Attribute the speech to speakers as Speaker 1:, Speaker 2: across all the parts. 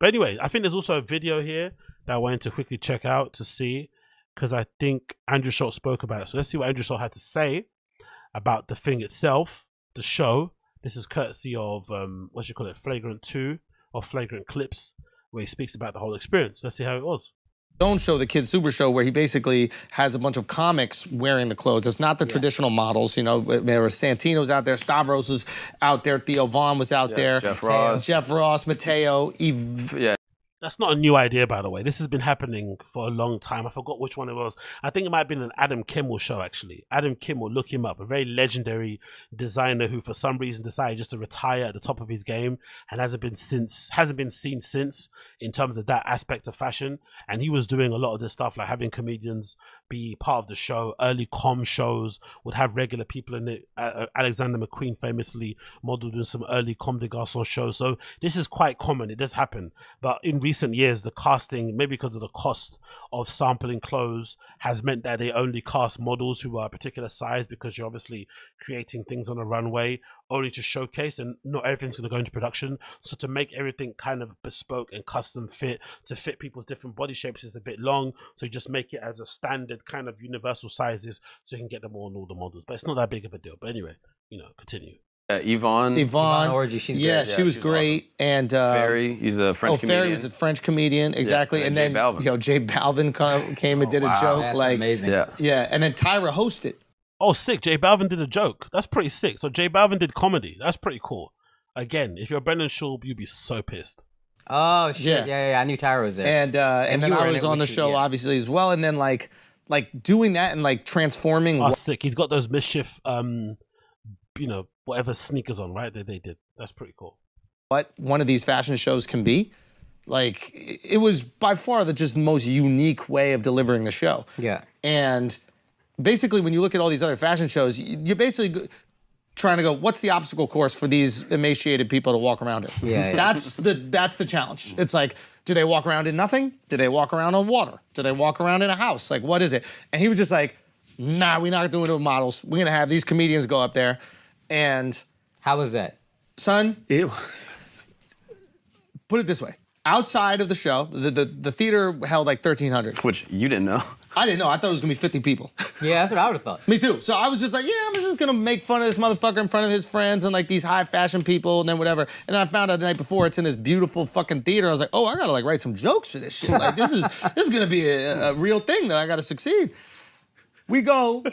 Speaker 1: But anyway, I think there's also a video here that I wanted to quickly check out to see because I think Andrew Schulz spoke about it. So let's see what Andrew Schulz had to say about the thing itself, the show. This is courtesy of um, what you call it, Flagrant Two or Flagrant Clips, where he speaks about the whole experience. Let's see how it was
Speaker 2: own show, the Kid Super Show, where he basically has a bunch of comics wearing the clothes. It's not the yeah. traditional models. You know, there was Santino's out there, Stavros was out there, Theo Von was out yeah, there,
Speaker 3: Jeff Ross,
Speaker 2: Jeff Ross, Matteo, Eve.
Speaker 3: Yeah.
Speaker 1: That's not a new idea, by the way. This has been happening for a long time. I forgot which one it was. I think it might have been an Adam Kimmel show, actually. Adam Kimmel, look him up, a very legendary designer who, for some reason, decided just to retire at the top of his game and hasn't been since hasn't been seen since in terms of that aspect of fashion. And he was doing a lot of this stuff, like having comedians be part of the show. Early Comme shows would have regular people in it. Uh, Alexander McQueen famously modeled in some early Comme des Garçons shows. So this is quite common. It does happen, but in recent years, the casting, maybe because of the cost of sampling clothes, has meant that they only cast models who are a particular size because you're obviously creating things on a runway only to showcase and not everything's going to go into production so to make everything kind of bespoke and custom fit to fit people's different body shapes is a bit long so you just make it as a standard kind of universal sizes so you can get them all in all the models but it's not that big of a deal but anyway you know continue
Speaker 3: uh, Yvonne.
Speaker 2: Yvonne.
Speaker 4: Orji, she's
Speaker 2: yeah,
Speaker 4: great.
Speaker 2: she was great. Awesome. And uh,
Speaker 3: Ferry, he's a French
Speaker 2: oh,
Speaker 3: comedian.
Speaker 2: Ferry was a French comedian, exactly.
Speaker 3: Yeah,
Speaker 2: and,
Speaker 3: and
Speaker 2: then
Speaker 3: Balvin.
Speaker 2: you know, J Balvin came and
Speaker 3: oh,
Speaker 2: did
Speaker 3: wow.
Speaker 2: a joke.
Speaker 4: That's
Speaker 2: like
Speaker 4: amazing.
Speaker 3: Yeah.
Speaker 2: Yeah, and then Tyra hosted.
Speaker 1: Oh, sick. J Balvin did a joke. That's pretty sick. So J Balvin did comedy. That's pretty cool. Again, if you're Brendan Schaub, you'd be so pissed.
Speaker 4: Oh shit!
Speaker 2: Yeah.
Speaker 4: Yeah, yeah, yeah. I knew Tyra was there.
Speaker 2: And uh, and,
Speaker 4: And
Speaker 2: then I was on the
Speaker 4: with-
Speaker 2: show
Speaker 4: yeah.
Speaker 2: obviously as well. And then like like doing that and like transforming.
Speaker 1: Oh, sick. He's got those mischief, um, you know, whatever sneakers on, right? That they did. That's pretty cool.
Speaker 2: what one of these fashion shows can be. Like it was by far the just most unique way of delivering the show.
Speaker 4: Yeah.
Speaker 2: And basically, when you look at all these other fashion shows, you're basically trying to go, what's the obstacle course for these emaciated people to walk around in?
Speaker 4: Yeah, yeah.
Speaker 2: That's the that's the challenge. It's like, do they walk around in nothing? Do they walk around on water? Do they walk around in a house? Like, what is it? And he was just like, nah, we're not doing it with models. We're gonna have these comedians go up there, and
Speaker 4: How was that?
Speaker 2: son,
Speaker 5: It was.
Speaker 2: put it this way. Outside of the show, the, the, the theater held like 1,300.
Speaker 3: Which you didn't know.
Speaker 2: I didn't know. I thought it was gonna be 50 people.
Speaker 4: Yeah, that's what I would have thought.
Speaker 2: Me too. So I was just like, yeah, I'm just gonna make fun of this motherfucker in front of his friends and like these high fashion people and then whatever. And then I found out the night before it's in this beautiful fucking theater. I was like, oh, I gotta like write some jokes for this shit. Like this is this is gonna be a, a real thing that I gotta succeed. We go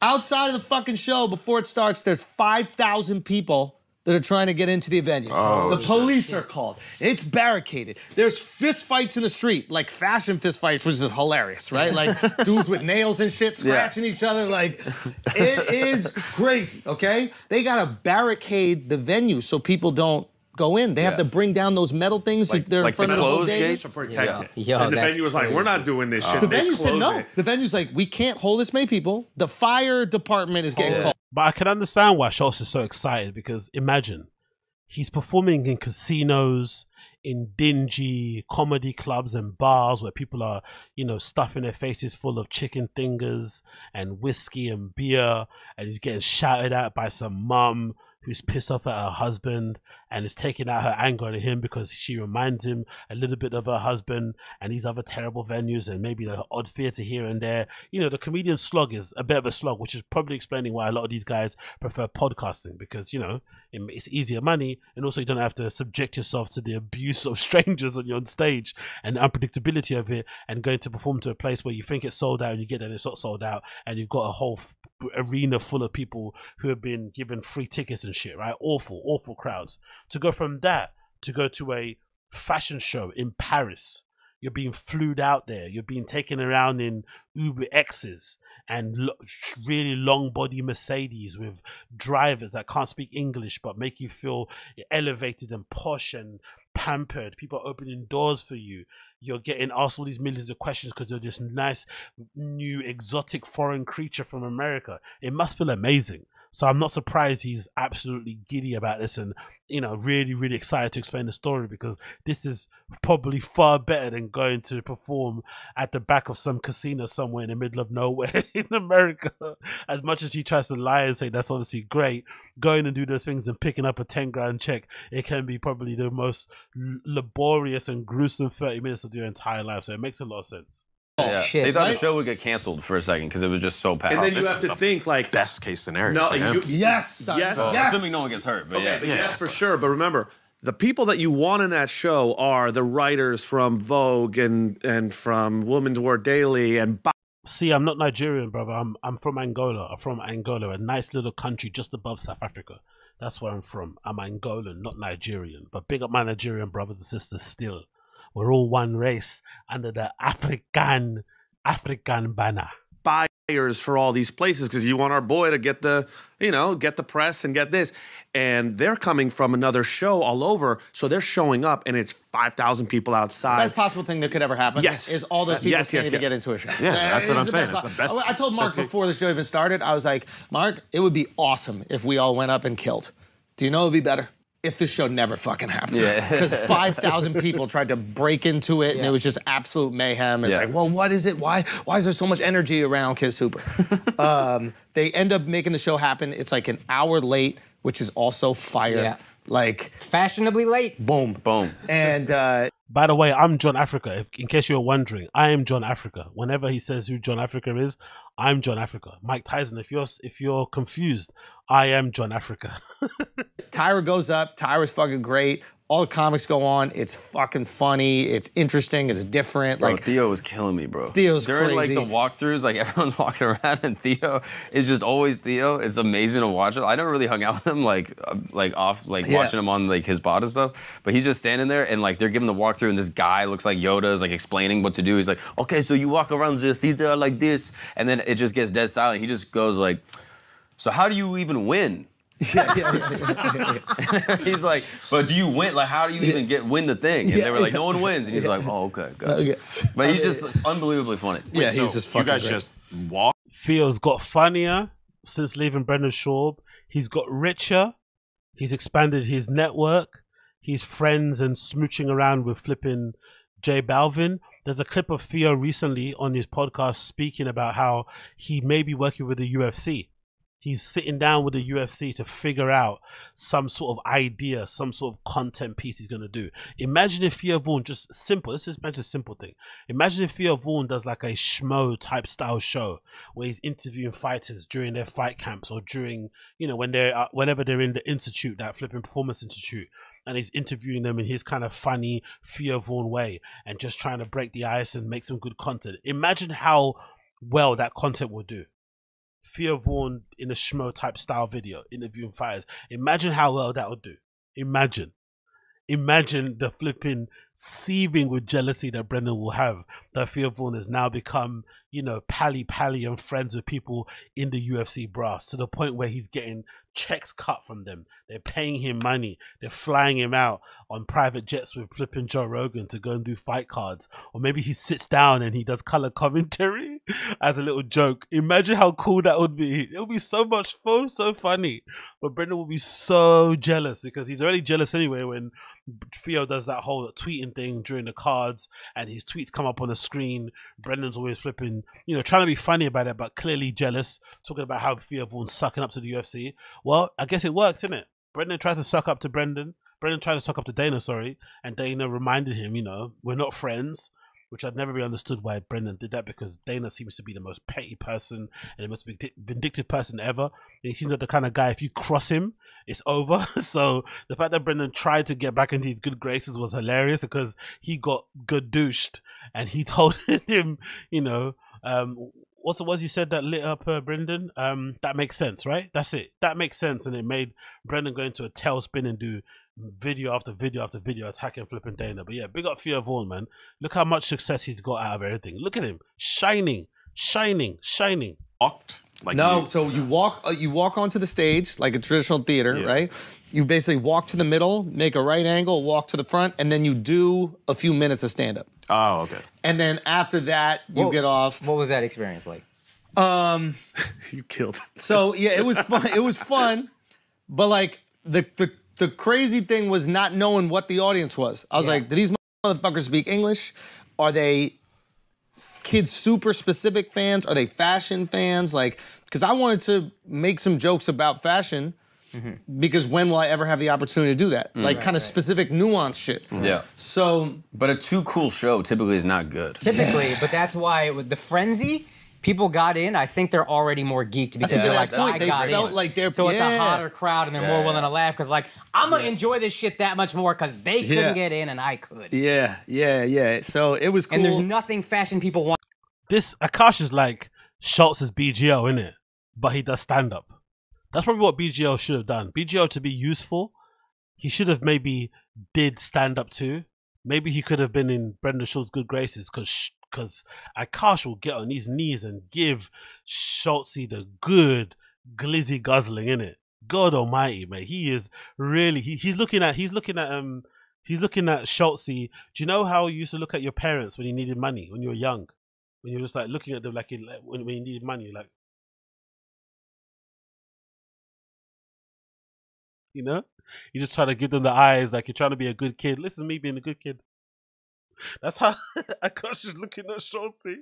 Speaker 2: outside of the fucking show before it starts. There's five thousand people. That are trying to get into the venue. Oh, the police are called. It's barricaded. There's fist fights in the street, like fashion fist fights, which is hilarious, right? Like dudes with nails and shit scratching each other. Like it is crazy. Okay, they gotta barricade the venue so people don't go in. They have to bring down those metal things.
Speaker 3: Like-
Speaker 2: they're
Speaker 3: like
Speaker 2: in front
Speaker 3: the
Speaker 2: of the
Speaker 3: closed
Speaker 2: bodegas.
Speaker 3: gates?
Speaker 5: to protect it.
Speaker 4: Yo,
Speaker 5: and the venue was like,
Speaker 4: crazy.
Speaker 5: we're not doing this shit.
Speaker 2: The
Speaker 5: They
Speaker 2: venue said no.
Speaker 5: it.
Speaker 2: The venue's like, we can't hold this many people. The fire department is getting called.
Speaker 1: But I can understand why Schulz is so excited because imagine he's performing in casinos, in dingy comedy clubs and bars where people are, you know, stuffing their faces full of chicken fingers and whiskey and beer, and he's getting shouted at by some mum who's pissed off at her husband and is taking out her anger on him because she reminds him a little bit of her husband and these other terrible venues and maybe the odd theatre here and there. You know, the comedian slog is a bit of a slog, which is probably explaining why a lot of these guys prefer podcasting because, you know, it- it's easier money and also you don't have to subject yourself to the abuse of strangers when you're on stage and the unpredictability of it and going to perform to a place where you think it's sold out and you get and it's not sold out and you've got a whole arena full of people who have been given free tickets and shit, right? Awful, awful crowds. To go from that to go to a fashion show in Paris, you're being flued out there. You're being taken around in Uber X's and lo- really long body Mercedes with drivers that can't speak English but make you feel elevated and posh and pampered. People are opening doors for you. You're getting asked all these millions of questions because you're this nice, new, exotic foreign creature from America. It must feel amazing. So I'm not surprised he's absolutely giddy about this and, you know, really, really excited to explain the story because this is probably far better than going to perform at the back of some casino somewhere in the middle of nowhere in America. As much as he tries to lie and say that's obviously great, going and do those things and picking up a 10 grand check, it can be probably the most laborious and gruesome 30 minutes of your entire life. So it makes a lot of sense.
Speaker 3: Oh, yeah.
Speaker 4: shit,
Speaker 3: they thought
Speaker 2: right?
Speaker 3: the show would get canceled for a second because it was just so packed.
Speaker 5: And then
Speaker 6: this
Speaker 5: you
Speaker 6: is
Speaker 5: have to think like
Speaker 6: Best case scenario.
Speaker 5: No,
Speaker 6: for him.
Speaker 5: you,
Speaker 2: Yes,
Speaker 5: yes,
Speaker 3: Well,
Speaker 5: yes.
Speaker 3: assuming no one gets hurt, but
Speaker 5: Okay,
Speaker 3: yeah.
Speaker 5: but
Speaker 6: Yeah.
Speaker 5: yes, for sure. But remember, the people that you want in that show are the writers from Vogue and and from Women's Wear Daily and
Speaker 1: See, I'm not Nigerian, brother. I'm I'm from Angola. I'm from Angola, a nice little country just above South Africa. That's where I'm from. I'm Angolan, not Nigerian. But big up my Nigerian brothers and sisters still. We're all one race under the African African banner.
Speaker 5: buyers for all these places because you want our boy to get the you know get the press and get this and they're coming from another show all over so they're showing up and it's 5000 people outside
Speaker 2: Best possible thing that could ever happen
Speaker 5: Yes.
Speaker 2: is all those people
Speaker 5: yes,
Speaker 2: can't
Speaker 5: yes,
Speaker 2: even get into a show.
Speaker 6: Yeah, that's what I'm
Speaker 2: It's
Speaker 6: saying.
Speaker 2: best
Speaker 6: It's the best-
Speaker 2: I told Mark
Speaker 6: best
Speaker 2: before this show even started, I was like, Mark, it would be awesome if we all went up and killed. Do you know it would be better? If this show never fucking happened.
Speaker 3: Yeah.
Speaker 2: Because 5,000 people tried to break into it and it was just absolute mayhem. It's
Speaker 3: Yeah.
Speaker 2: like, well, what is it? Why why is there so much energy around Kid Super? um, they end up making the show happen. It's like an hour late, which is also fire.
Speaker 4: Yeah.
Speaker 2: Like,
Speaker 4: Fashionably late.
Speaker 2: boom.
Speaker 3: Boom.
Speaker 2: And uh,
Speaker 1: By the way, I'm John Africa. If, in case you're wondering, I am John Africa. Whenever he says who John Africa is, I'm John Africa. Mike Tyson. If you're if you're confused, I am John Africa.
Speaker 2: Tyra goes up. Tyra's fucking great. All the comics go on. It's fucking funny. It's interesting. It's different.
Speaker 3: Bro,
Speaker 2: like
Speaker 3: Theo was killing me, bro.
Speaker 2: Theo's
Speaker 3: During
Speaker 2: crazy.
Speaker 3: like the walkthroughs, like everyone's walking around, and Theo is just always Theo. It's amazing to watch it. I never really hung out with him, like uh, like off, like
Speaker 2: Yeah.
Speaker 3: watching him on like his pod and stuff. But he's just standing there, and like they're giving the walkthrough, and this guy looks like Yoda is like explaining what to do. He's like, okay, so you walk around this, these are like this, and then it just gets dead silent. He just goes like, so how do you even win? he's like, but do you win? Like, how do you even get win the thing? And they were like, no one wins. And he's like, oh, okay, gotcha.
Speaker 2: Okay.
Speaker 3: But he's just unbelievably funny.
Speaker 2: yeah,
Speaker 6: So
Speaker 2: he's just
Speaker 6: you guys
Speaker 2: great.
Speaker 6: just walk.
Speaker 1: Theo's got funnier since leaving Brendan Schaub. He's got richer. He's expanded his network. He's friends and smooching around with flipping J Balvin. There's a clip of Theo recently on his podcast speaking about how he may be working with the UFC. He's sitting down with the UFC to figure out some sort of idea, some sort of content piece he's going to do. Imagine if Theo Von, just simple, this is imagine a simple thing. Imagine if Theo Von does like a schmo type style show where he's interviewing fighters during their fight camps or during, you know, when they're, uh, whenever they're in the institute, that flipping performance institute, and he's interviewing them in his kind of funny Theo Von way and just trying to break the ice and make some good content. Imagine how well that content will do. Theo Von in a schmo type style video interviewing fighters. Imagine how well that would do. Imagine. Imagine the flipping seething with jealousy that Brendan will have that Theo Von has now become, you know, pally pally and friends with people in the UFC brass to the point where he's getting checks cut from them. They're paying him money. They're flying him out on private jets with flipping Joe Rogan to go and do fight cards. Or maybe he sits down and he does color commentary as a little joke. Imagine how cool that would be. It would be so much fun, so funny. But Brendan will be so jealous because he's already jealous anyway when Theo does that whole tweeting thing during the cards and his tweets come up on the screen. Brendan's always flipping, you know, trying to be funny about it, but clearly jealous, talking about how Theo Von's sucking up to the UFC. Well, I guess it worked, didn't it? Brendan tried to suck up to Brendan. Brendan tried to suck up to Dana, sorry, and Dana reminded him, you know, we're not friends. Which I'd never really understood why Brendan did that because Dana seems to be the most petty person and the most vindictive person ever. And he seems like the kind of guy, if you cross him, it's over. so the fact that Brendan tried to get back into his good graces was hilarious because he got good douched and he told him, you know, um, what's the words you said that lit up uh, Brendan? Um, that makes sense, right? That's it. That makes sense. And it made Brendan go into a tailspin and do video after video after video attacking flipping Dana. But yeah, big up Theo Von, man. Look how much success he's got out of everything. Look at him. Shining, shining, shining.
Speaker 6: Walked like
Speaker 2: No,
Speaker 6: you-
Speaker 2: so you walk uh, you walk onto the stage like a traditional theater,
Speaker 6: Yeah.
Speaker 2: right? You basically walk to the middle, make a right angle, walk to the front, and then you do a few minutes of stand up.
Speaker 6: Oh, okay.
Speaker 2: And then after that, you
Speaker 4: Whoa.
Speaker 2: get off.
Speaker 4: What was that experience like?
Speaker 2: Um.
Speaker 5: You killed.
Speaker 2: So yeah, it was fun. It was fun, but like the the the crazy thing was not knowing what the audience was. I was
Speaker 4: Yeah.
Speaker 2: like, do these motherfuckers speak English? Are they kids super specific fans? Are they fashion fans? Like, because I wanted to make some jokes about fashion. Mm-hmm. Because when will I ever have the opportunity to do that? Mm. Like, kind of specific nuance shit. Mm-hmm.
Speaker 3: Yeah.
Speaker 2: So
Speaker 3: But a too cool show typically is not good.
Speaker 4: Typically, but that's why it was the frenzy. People got in. I think they're already more geeked because
Speaker 2: That's a
Speaker 4: they're like,
Speaker 2: ass point.
Speaker 4: I
Speaker 2: They
Speaker 4: got
Speaker 2: felt
Speaker 4: in.
Speaker 2: like they're-
Speaker 4: so it's a hotter crowd and they're more
Speaker 3: Yeah.
Speaker 4: willing to laugh because like I'm gonna enjoy this shit that much more because they couldn't
Speaker 2: Yeah.
Speaker 4: get in and I could.
Speaker 2: yeah, yeah, yeah. So it was cool.
Speaker 4: And there's nothing fashion people want.
Speaker 1: This Akash is like Schulz's BGL, isn't it? But he does stand up. That's probably what BGL should have done. BGL to be useful, he should have maybe did stand up too. Maybe he could have been in Brendan Schulz's good graces because because Akash will get on his knees and give Schultzy the good glizzy guzzling in it. God Almighty, man, he is really he, he's looking at he's looking at um he's looking at Schultzy. Do you know how you used to look at your parents when you needed money when you were young? When you were just like looking at them like, in, like when, when you needed money, like you know, you just try to give them the eyes like you're trying to be a good kid. Listen to me being a good kid. That's how Akash is looking at Schultzy.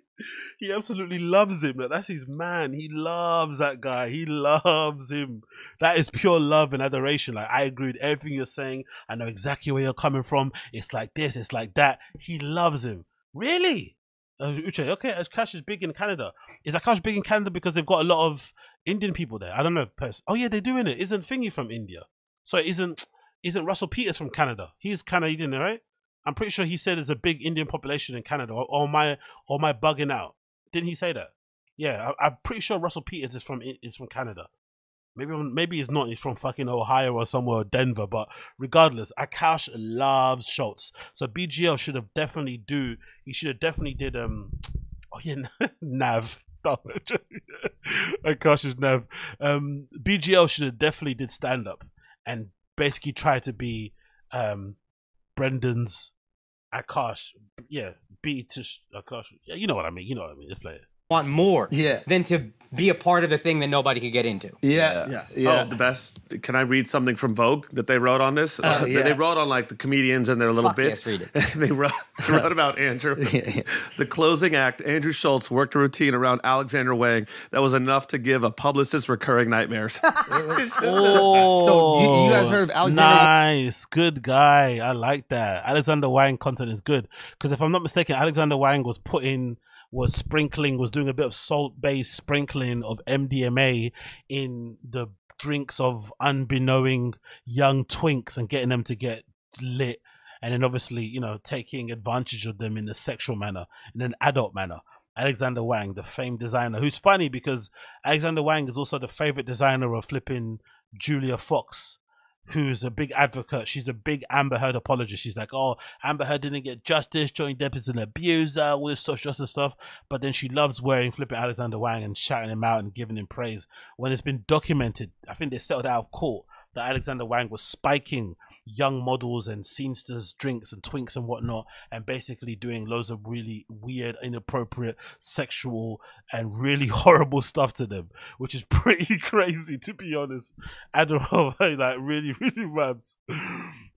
Speaker 1: He absolutely loves him. Like, that's his man. He loves that guy. He loves him. That is pure love and adoration. Like I agree with everything you're saying. I know exactly where you're coming from. It's like this. It's like that. He loves him. Really? Uh, Uche, okay, Akash is big in Canada. Is Akash big in Canada because they've got a lot of Indian people there? I don't know. Pers- Oh yeah, they're doing it. Isn't Thingy from India? So isn't isn't Russell Peters from Canada? He's Canadian, right? I'm pretty sure he said there's a big Indian population in Canada. Or, or am I or am I bugging out? Didn't he say that? Yeah, I, I'm pretty sure Russell Peters is from is from Canada. Maybe maybe he's not. He's from fucking Ohio or somewhere, Denver. But regardless, Akash loves Schulz. So BGL should have definitely do. He should have definitely did. Um. Oh yeah, Nav. Akash is Nav. Um. BGL should have definitely did stand up and basically try to be um Brendan's Akash. Yeah, be to Akash. Yeah, you know what I mean. You know what I mean. Let's play it.
Speaker 4: Want more
Speaker 2: Yeah.
Speaker 4: than to be a part of the thing that nobody could get into.
Speaker 2: yeah, yeah, yeah.
Speaker 5: Oh, the best. Can I read something from Vogue that they wrote on this? Uh,
Speaker 2: yeah.
Speaker 5: They wrote on like the comedians and their little
Speaker 4: Fuck
Speaker 5: bits.
Speaker 4: yes, read it.
Speaker 5: they wrote, wrote about Andrew. The closing act, Andrew Schulz worked a routine around Alexander Wang that was enough to give a publicist recurring nightmares.
Speaker 1: Oh,
Speaker 2: you- you guys heard of Alexander-
Speaker 1: Nice, good guy. I like that. Alexander Wang content is good because if I'm not mistaken, Alexander Wang was putting, was sprinkling, was doing a bit of salt based sprinkling of MDMA in the drinks of unbeknowing young twinks and getting them to get lit. And then obviously, you know, taking advantage of them in a sexual manner, in an adult manner. Alexander Wang, the famed designer, who's funny because Alexander Wang is also the favorite designer of flipping Julia Fox, who's a big advocate. She's a big Amber Heard apologist. She's like, oh, Amber Heard didn't get justice. Johnny Depp is an abuser, all this social justice stuff. But then she loves wearing flipping Alexander Wang and shouting him out and giving him praise. When it's been documented, I think they settled out of court that Alexander Wang was spiking young models and scenesters drinks and twinks and whatnot and basically doing loads of really weird inappropriate sexual and really horrible stuff to them which is pretty crazy to be honest. Adderall like really really rams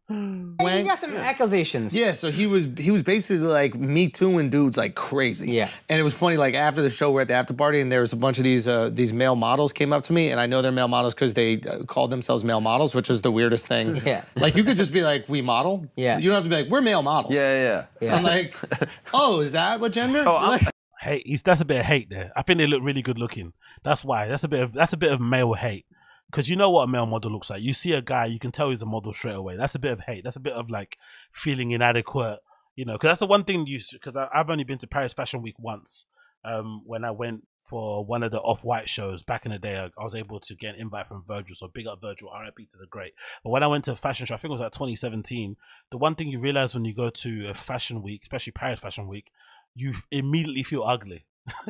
Speaker 4: Hey, you got some accusations.
Speaker 2: Yeah, so he was he was basically like me too and dudes like crazy.
Speaker 4: Yeah.
Speaker 2: and it was funny. Like after the show, we're at the after party, and there was a bunch of these uh, these male models came up to me, and I know they're male models because they uh, called themselves male models, which is the weirdest thing.
Speaker 4: Yeah.
Speaker 2: like you could just be like, we model.
Speaker 4: Yeah.
Speaker 2: you don't have to be like, we're male models.
Speaker 3: Yeah, yeah.
Speaker 4: Yeah.
Speaker 2: I'm like, oh, is that what gender?
Speaker 3: Oh, I'm-
Speaker 2: Like-
Speaker 1: hate he's that's a bit of hate there I think they look really good looking that's why that's a bit of that's a bit of male hate because you know what a male model looks like. You see a guy you can tell he's a model straight away. That's a bit of hate. That's a bit of like feeling inadequate you know because that's the one thing you because I've only been to Paris Fashion Week once um when I went for one of the off-white shows back in the day. I, I was able to get an invite from Virgil so big up Virgil RIP to the great. But when I went to a fashion show I think it was like 2017 the one thing you realize when you go to a fashion week especially Paris Fashion Week you immediately feel ugly.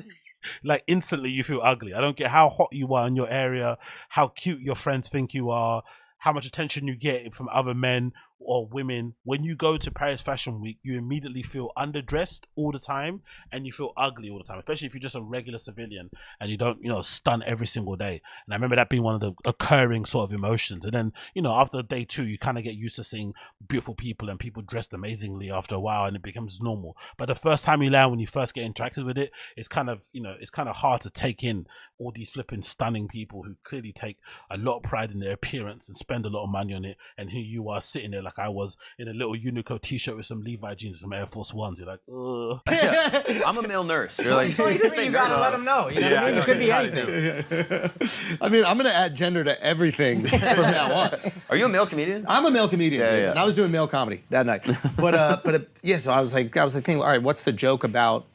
Speaker 1: like instantly you feel ugly. I don't care how hot you are in your area, how cute your friends think you are, how much attention you get from other men, or women, when you go to Paris Fashion Week, you immediately feel underdressed all the time and you feel ugly all the time, especially if you're just a regular civilian and you don't, you know, stun every single day. And I remember that being one of the occurring sort of emotions. And then, you know, after day two, you kind of get used to seeing beautiful people and people dressed amazingly after a while and it becomes normal. But the first time you land, when you first get interacted with it, it's kind of, you know, it's kind of hard to take in all these flipping stunning people who clearly take a lot of pride in their appearance and spend a lot of money on it. And here you are sitting there like I was in a little Uniqlo t-shirt with some Levi jeans, some Air Force Ones. You're like, ugh.
Speaker 3: I'm a male nurse. You're like,
Speaker 4: you just you gotta let them know. You know what I mean? It could be anything.
Speaker 2: I mean, I'm gonna add gender to everything from now on.
Speaker 3: are you a male comedian?
Speaker 2: I'm a male comedian,
Speaker 3: Yeah, yeah.
Speaker 2: and I was doing male comedy that night. But uh, but uh, yeah, so I was like, I was like thinking, all right, what's the joke about?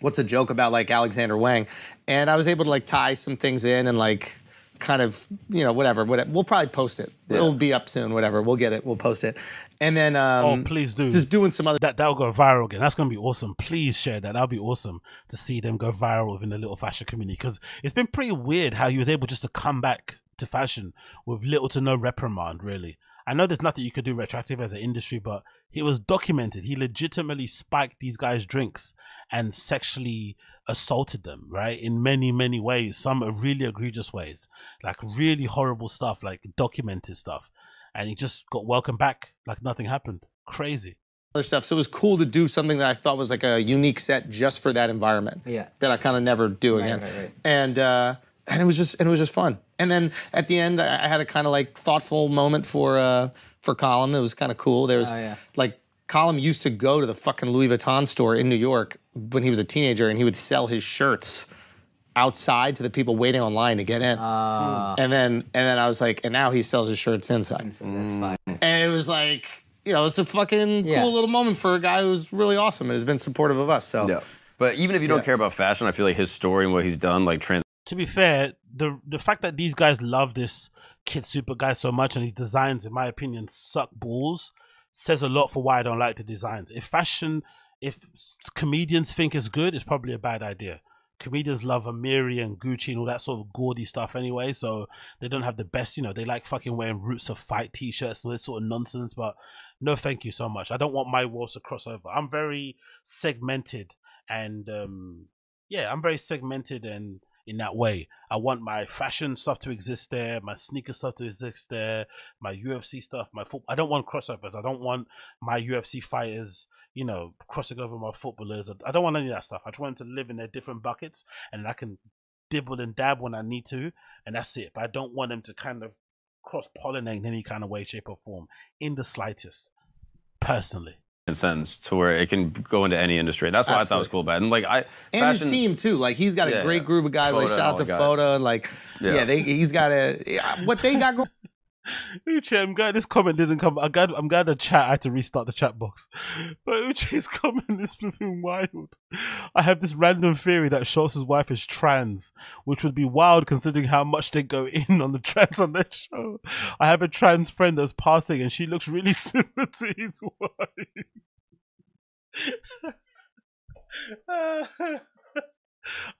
Speaker 2: What's the joke about like Alexander Wang? And I was able to like tie some things in and like kind of you know whatever. Whatever. We'll probably post it. It'll be up soon. Whatever. We'll get it. We'll post it. And then um,
Speaker 1: Oh, please do.
Speaker 2: Just doing some other.
Speaker 1: that that'll go viral again. That's gonna be awesome. Please share that. That'll be awesome to see them go viral within the little fashion community because it's been pretty weird how he was able just to come back to fashion with little to no reprimand. Really, I know there's nothing you could do retroactive as an industry, but he was documented. He legitimately spiked these guys' drinks and sexually assaulted them, right? In many, many ways. Some really egregious ways, like really horrible stuff, like documented stuff. And he just got welcomed back like nothing happened. Crazy.
Speaker 2: other stuff. So it was cool to do something that I thought was like a unique set just for that environment.
Speaker 4: Yeah.
Speaker 2: That I kind of never do again.
Speaker 4: right, right.
Speaker 2: And uh, and it was just and it was just fun. And then at the end, I I had a kind of like thoughtful moment for uh, for Colin. It was kind of cool. There was
Speaker 4: Oh, yeah.
Speaker 2: like Colin used to go to the fucking Louis Vuitton store in New York when he was a teenager, and he would sell his shirts outside to the people waiting online to get in.
Speaker 4: Ah.
Speaker 2: and then and then I was like, and now he sells his shirts inside.
Speaker 4: So that's fine.
Speaker 2: And it was like, you know, it's a fucking
Speaker 4: Yeah.
Speaker 2: cool little moment for a guy who's really awesome and has been supportive of us. So
Speaker 3: Yeah. But even if you don't care about fashion, I feel like his story and what he's done, like trans.
Speaker 1: to be fair, the the fact that these guys love this kid super guy so much and his designs, in my opinion, suck balls, says a lot for why I don't like the designs. If fashion, if comedians think it's good, it's probably a bad idea. Comedians love Amiri and Gucci and all that sort of gaudy stuff anyway, so they don't have the best, you know, they like fucking wearing Roots of Fight t shirts and all this sort of nonsense, but no thank you so much. I don't want my walls to cross over. I'm very segmented and um yeah, I'm very segmented and in that way. I want my fashion stuff to exist there, my sneaker stuff to exist there, my UFC stuff, my foot. I don't want crossovers. I don't want my UFC fighters, you know, crossing over my footballers. I don't want any of that stuff. I just want them to live in their different buckets, and I can dibble and dab when I need to, and that's it. But I don't want them to kind of cross pollinate in any kind of way, shape, or form, in the slightest. Personally.
Speaker 3: Sense to where it can go into any industry. That's what I thought was cool about it. And like I,
Speaker 2: and
Speaker 3: fashion,
Speaker 2: his team too. Like he's got a
Speaker 3: Yeah,
Speaker 2: great
Speaker 3: yeah.
Speaker 2: group of guys. like shout out to. Foda and like yeah,
Speaker 3: Yeah.
Speaker 2: they, he's got a what they got going.
Speaker 1: Uche, I'm glad this comment didn't come. I'm glad, I'm glad the chat. I had to restart the chat box. But Uche's comment is flipping wild. I have this random theory that Schulz's wife is trans, which would be wild considering how much they go in on the trans on their show. I have a trans friend that's passing, and she looks really similar to his wife.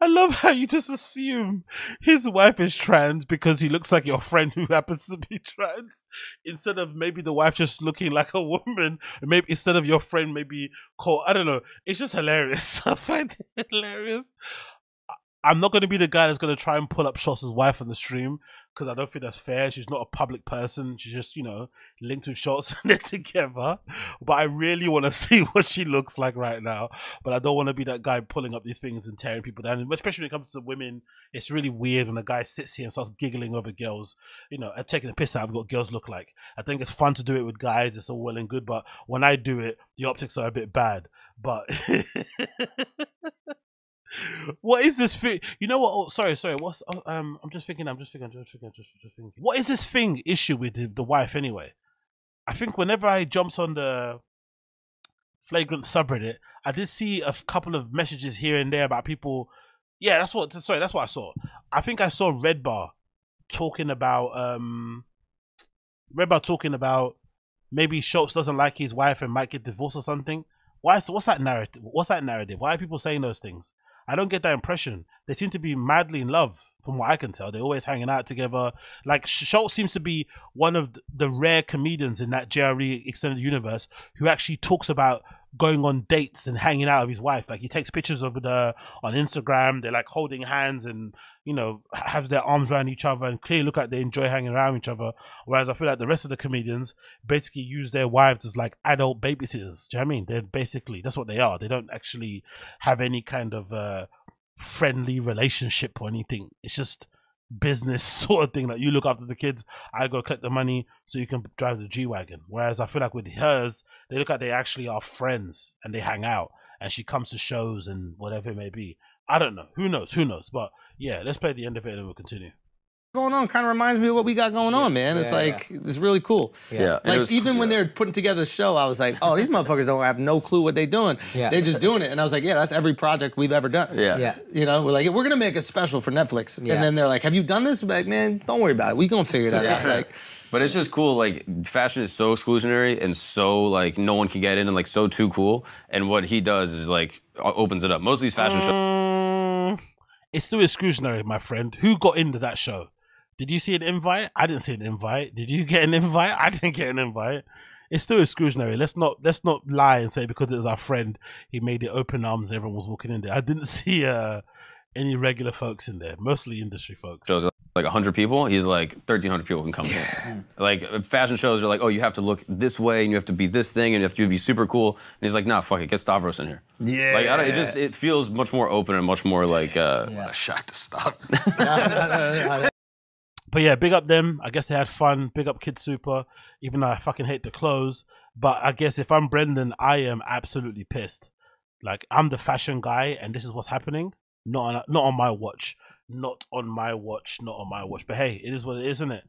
Speaker 1: I love how you just assume his wife is trans because he looks like your friend who happens to be trans, instead of maybe the wife just looking like a woman. Maybe instead of your friend, maybe call. I don't know. It's just hilarious. I find it hilarious. I'm not going to be the guy that's going to try and pull up Schulz's wife on the stream because I don't think that's fair. She's not a public person. She's just, you know, linked with shots and they're together. But I really want to see what she looks like right now. But I don't want to be that guy pulling up these things and tearing people down. Especially when it comes to women, it's really weird when a guy sits here and starts giggling over girls, you know, and taking a piss out of what girls look like. I think it's fun to do it with guys. It's all well and good. But when I do it, the optics are a bit bad. But what is this thing? You know what? Oh, sorry, sorry. What's oh, um? I'm just thinking. I'm just thinking. I'm just thinking. I'm just, just thinking. What is this thing issue with the, the wife anyway? I think whenever I jumped on the flagrant subreddit, I did see a couple of messages here and there about people. Yeah, that's what. Sorry, that's what I saw. I think I saw Red Bar talking about um. Red Bar talking about maybe Schulz doesn't like his wife and might get divorced or something. Why? What's that narrative? What's that narrative? Why are people saying those things? I don't get that impression. They seem to be madly in love, from what I can tell. They're always hanging out together. Like Schulz seems to be one of the rare comedians in that JRE extended universe who actually talks about going on dates and hanging out with his wife. Like he takes pictures of her on Instagram. They're like holding hands and you know have their arms around each other and clearly look like they enjoy hanging around each other. Whereas I feel like the rest of the comedians basically use their wives as like adult babysitters. Do you know what I mean? They're basically that's what they are. They don't actually have any kind of uh, friendly relationship or anything. It's just business sort of thing. Like you look after the kids, I go collect the money so you can drive the G wagon. Whereas I feel like with hers, they look like they actually are friends and they hang out, and she comes to shows and whatever it may be. I don't know. Who knows? Who knows? But yeah, let's play the end of it and we'll continue.
Speaker 2: Going on kind of reminds me of what we got going on, man. It's
Speaker 4: Yeah,
Speaker 2: like it's really cool.
Speaker 3: Yeah, and
Speaker 2: Like
Speaker 3: was-
Speaker 2: even when they're putting together the show, I was like, oh, these motherfuckers don't have no clue what they're doing.
Speaker 4: Yeah.
Speaker 2: They're just doing it, and I was like, yeah, that's every project we've ever done.
Speaker 3: Yeah.
Speaker 4: Yeah.
Speaker 2: You know, we're like, we're gonna make a special for Netflix,
Speaker 4: Yeah.
Speaker 2: and then they're like, have you done this? We're like, man, don't worry about it. We gonna figure that out. Like,
Speaker 3: But it's just cool. Like fashion is so exclusionary and so like no one can get in and like so too cool. And what he does is like opens it up. Most of these fashion shows.
Speaker 1: Mm, it's still exclusionary, my friend. Who got into that show? Did you see an invite? I didn't see an invite. Did you get an invite? I didn't get an invite. It's still exclusionary. Let's not let's not lie and say because it was our friend, he made it open arms. and Everyone was walking in there. I didn't see uh, any regular folks in there. Mostly industry folks.
Speaker 3: shows are like 100 people he's like 1300 people can come here like fashion shows are like oh you have to look this way and you have to be this thing and you have to be super cool and he's like nah fuck it get stavros in here yeah like I don't, it just it feels much more open and much more like uh
Speaker 6: What a shot to stop.
Speaker 1: But yeah, big up them. I guess they had fun. Big up Kid Super, even though I fucking hate the clothes. But I guess if I'm Brendan, I am absolutely pissed. Like I'm the fashion guy, and this is what's happening. Not on, not on my watch. Not on my watch. Not on my watch. But hey, it is what it is, isn't it?